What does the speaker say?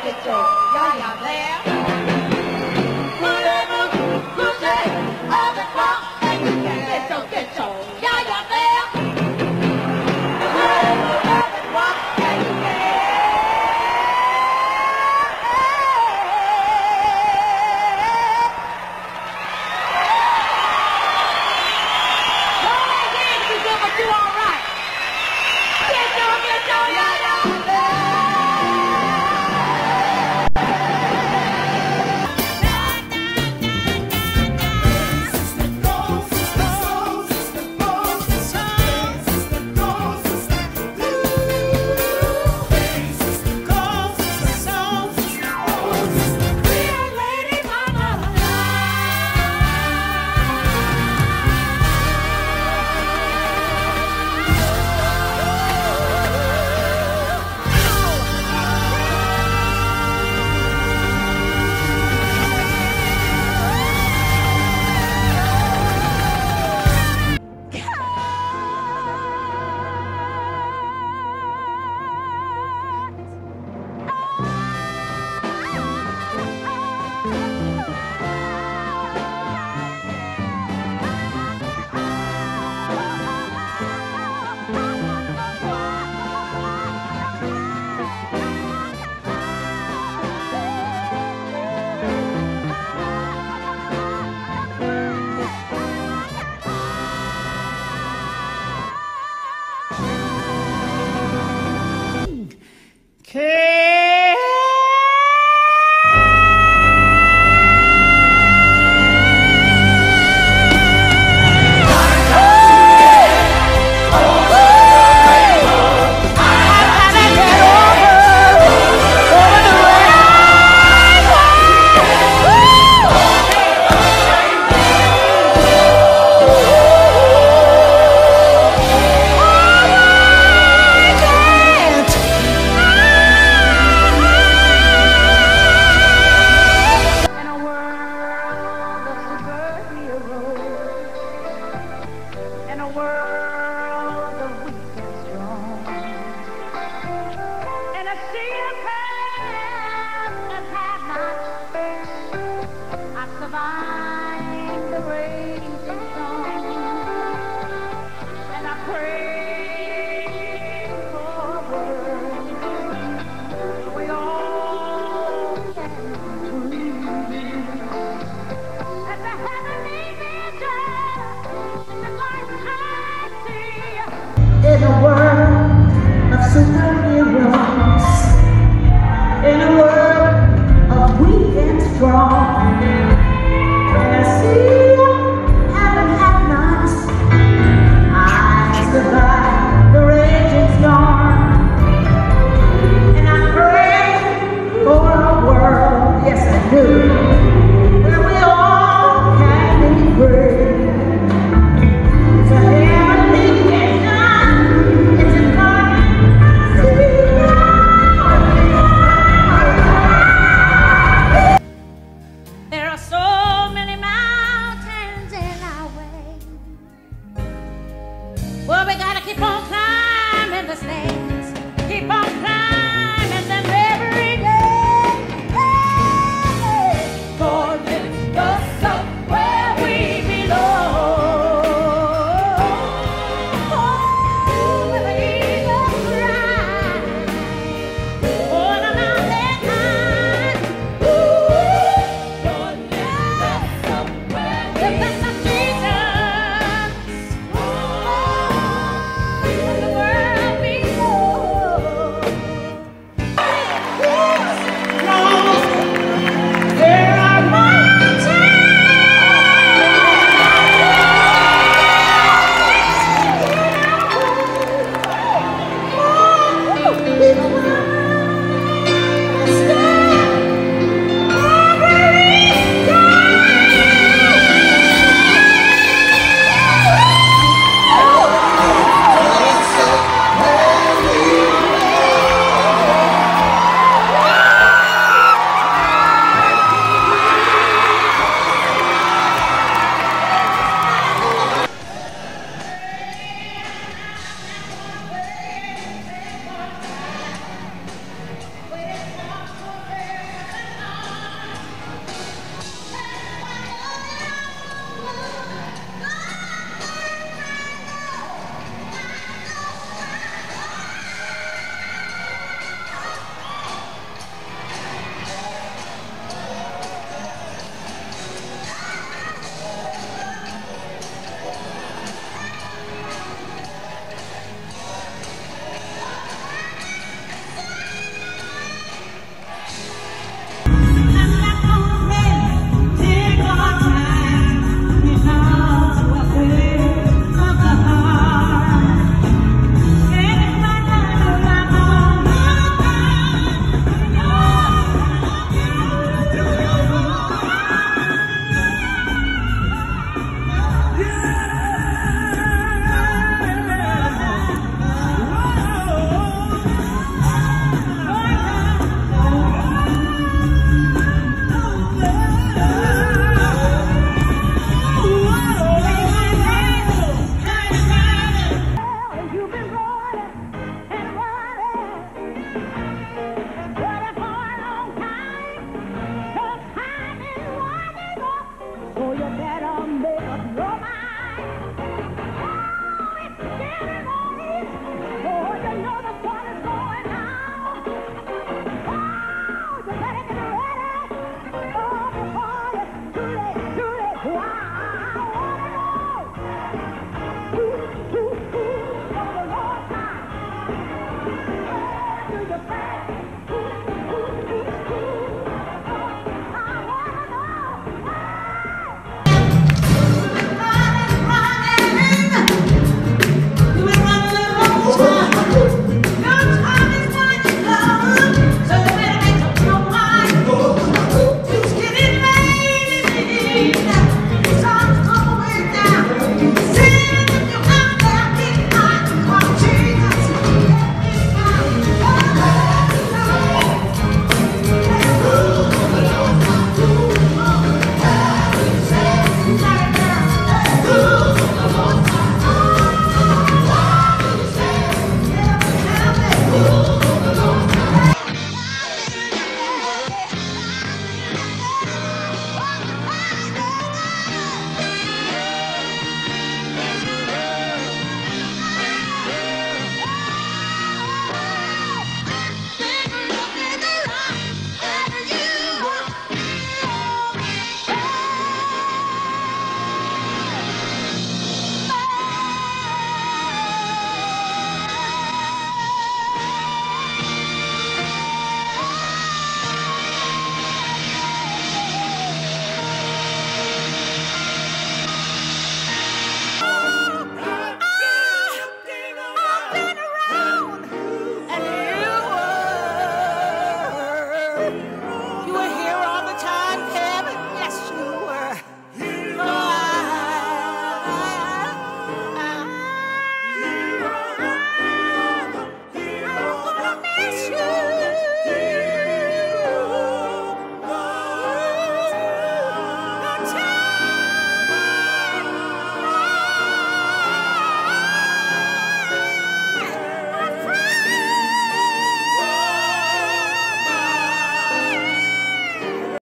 เจ็ดโศกย่อย่าบแล้ว